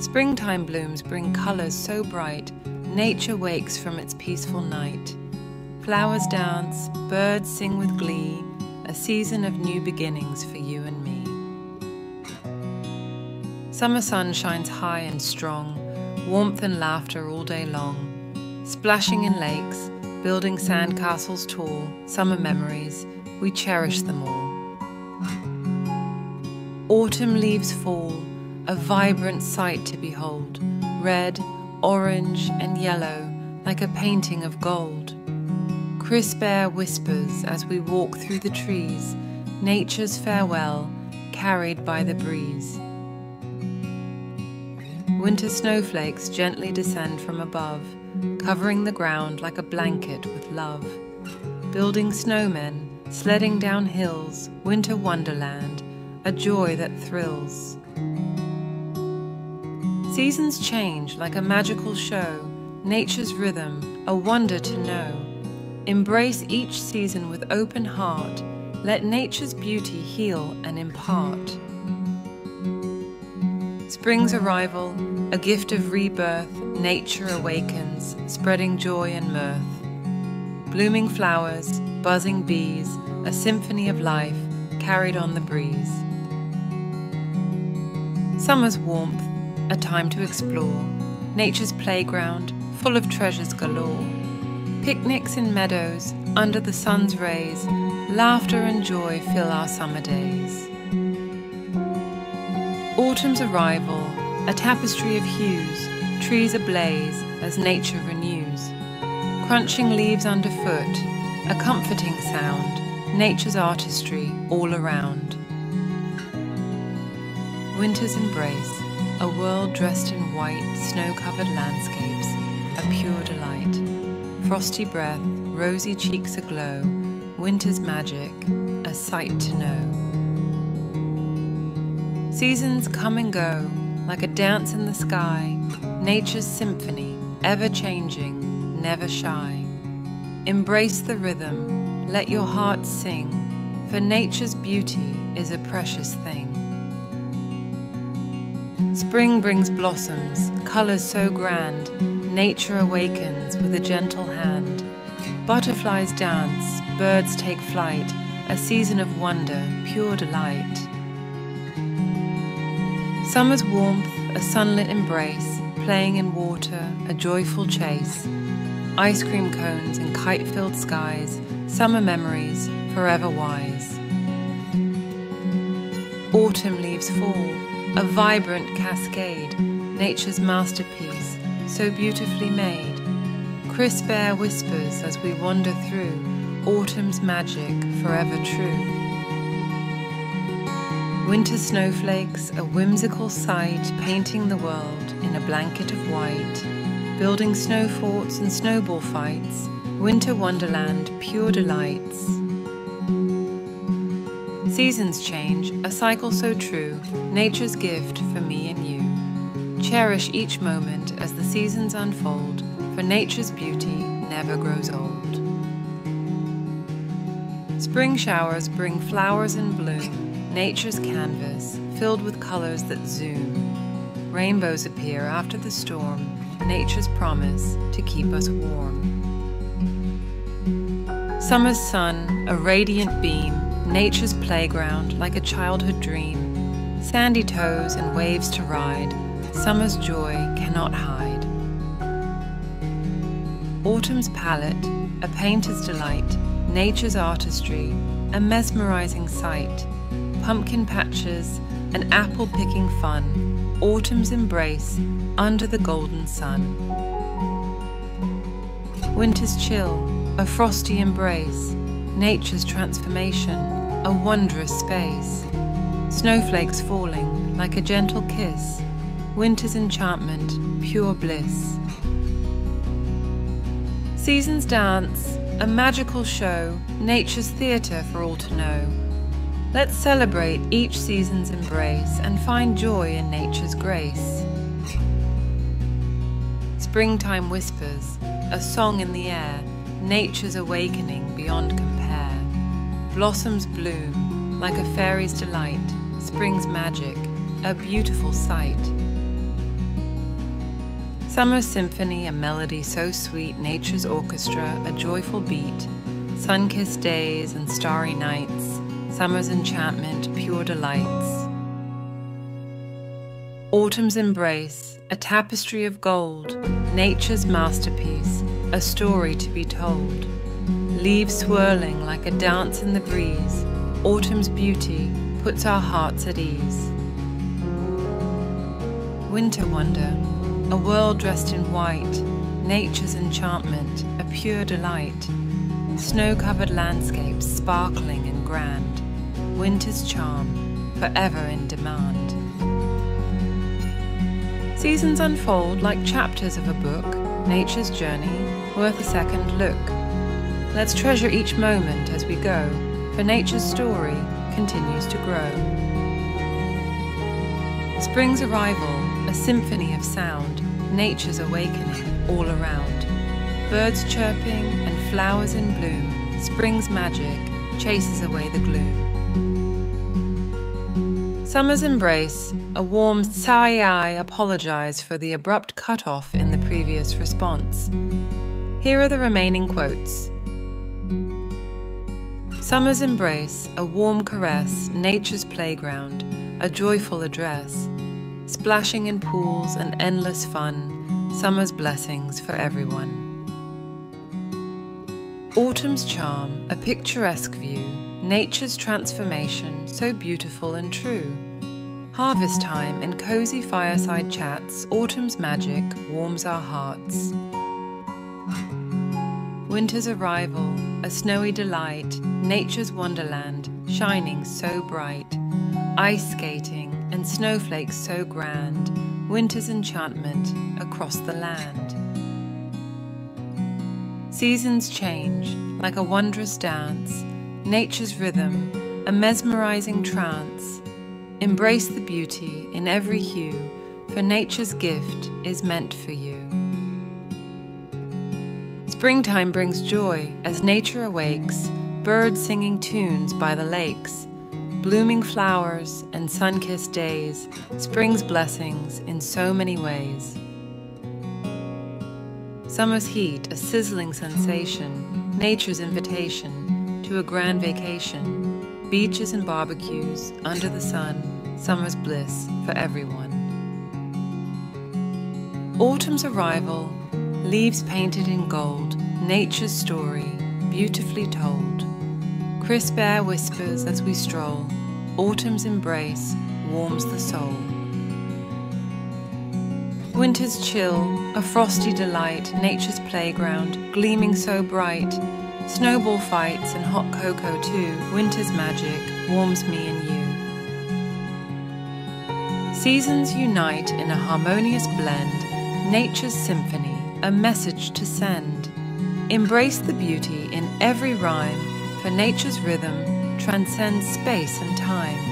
Springtime blooms bring colours so bright, nature wakes from its peaceful night. Flowers dance, birds sing with glee, a season of new beginnings for you and me. Summer sun shines high and strong, warmth and laughter all day long. Splashing in lakes, building sandcastles tall, summer memories, we cherish them all. Autumn leaves fall, a vibrant sight to behold, red, orange, and yellow, like a painting of gold. Crisp air whispers as we walk through the trees, nature's farewell, carried by the breeze. Winter snowflakes gently descend from above, covering the ground like a blanket with love. Building snowmen, sledding down hills, winter wonderland, a joy that thrills. Seasons change like a magical show, nature's rhythm, a wonder to know. Embrace each season with open heart, let nature's beauty heal and impart. Spring's arrival, a gift of rebirth, nature awakens, spreading joy and mirth. Blooming flowers, buzzing bees, a symphony of life carried on the breeze. Summer's warmth, a time to explore, nature's playground, full of treasures galore. Picnics in meadows, under the sun's rays, laughter and joy fill our summer days. Autumn's arrival, a tapestry of hues, trees ablaze as nature renews. Crunching leaves underfoot, a comforting sound, nature's artistry all around. Winter's embrace, a world dressed in white, snow covered landscapes, a pure delight. Frosty breath, rosy cheeks aglow, winter's magic, a sight to know. Seasons come and go, like a dance in the sky, nature's symphony, ever changing, never shy. Embrace the rhythm, let your heart sing, for nature's beauty is a precious thing. Spring brings blossoms, colours so grand, nature awakens with a gentle hand. Butterflies dance, birds take flight, a season of wonder, pure delight. Summer's warmth, a sunlit embrace, playing in water, a joyful chase. Ice cream cones and kite filled skies, summer memories, forever wise. Autumn leaves fall, a vibrant cascade, nature's masterpiece, so beautifully made. Crisp air whispers as we wander through autumn's magic forever true. Winter snowflakes, a whimsical sight painting the world in a blanket of white, building snow forts and snowball fights, winter wonderland, pure delights. Seasons change, a cycle so true, nature's gift for me and you. Cherish each moment as the seasons unfold, for nature's beauty never grows old. Spring showers bring flowers in bloom, nature's canvas filled with colors that zoom. Rainbows appear after the storm, nature's promise to keep us warm. Summer's sun, a radiant beam, nature's playground like a childhood dream, sandy toes and waves to ride, summer's joy cannot hide. Autumn's palette, a painter's delight, nature's artistry, a mesmerizing sight, pumpkin patches, and apple picking fun, autumn's embrace under the golden sun. Winter's chill, a frosty embrace, nature's transformation, a wondrous space. Snowflakes falling like a gentle kiss, winter's enchantment, pure bliss. Seasons dance, a magical show, nature's theatre for all to know. Let's celebrate each season's embrace and find joy in nature's grace. Springtime whispers, a song in the air, nature's awakening beyond compare blossoms bloom, like a fairy's delight, spring's magic, a beautiful sight. Summer's symphony, a melody so sweet, nature's orchestra, a joyful beat, sun kissed days and starry nights, summer's enchantment, pure delights. Autumn's embrace, a tapestry of gold, nature's masterpiece, a story to be told. Leaves swirling like a dance in the breeze, autumn's beauty puts our hearts at ease. Winter wonder, a world dressed in white, nature's enchantment, a pure delight. Snow covered landscapes sparkling and grand, winter's charm, forever in demand. Seasons unfold like chapters of a book, nature's journey, worth a second look. Let's treasure each moment as we go, for nature's story continues to grow. Spring's arrival, a symphony of sound, nature's awakening all around. Birds chirping and flowers in bloom, spring's magic chases away the gloom. Summer's embrace, a warm sigh I apologize for the abrupt cut-off in the previous response. Here are the remaining quotes. Summer's embrace, a warm caress, nature's playground, a joyful address, splashing in pools and endless fun, summer's blessings for everyone. Autumn's charm, a picturesque view, nature's transformation, so beautiful and true. Harvest time and cozy fireside chats, autumn's magic warms our hearts. Winter's arrival, a snowy delight, nature's wonderland, shining so bright. Ice skating and snowflakes so grand, winter's enchantment across the land. Seasons change like a wondrous dance, nature's rhythm, a mesmerizing trance. Embrace the beauty in every hue, for nature's gift is meant for you. Springtime brings joy as nature awakes, birds singing tunes by the lakes, blooming flowers and sun kissed days, spring's blessings in so many ways. Summer's heat, a sizzling sensation, nature's invitation to a grand vacation, beaches and barbecues, under the sun, summer's bliss for everyone. Autumn's arrival, leaves painted in gold, nature's story, beautifully told. Crisp air whispers as we stroll, autumn's embrace warms the soul. Winter's chill, a frosty delight, nature's playground, gleaming so bright. Snowball fights and hot cocoa too, winter's magic warms me and you. Seasons unite in a harmonious blend, nature's symphony, a message to send. Embrace the beauty in every rhyme, for nature's rhythm transcends space and time.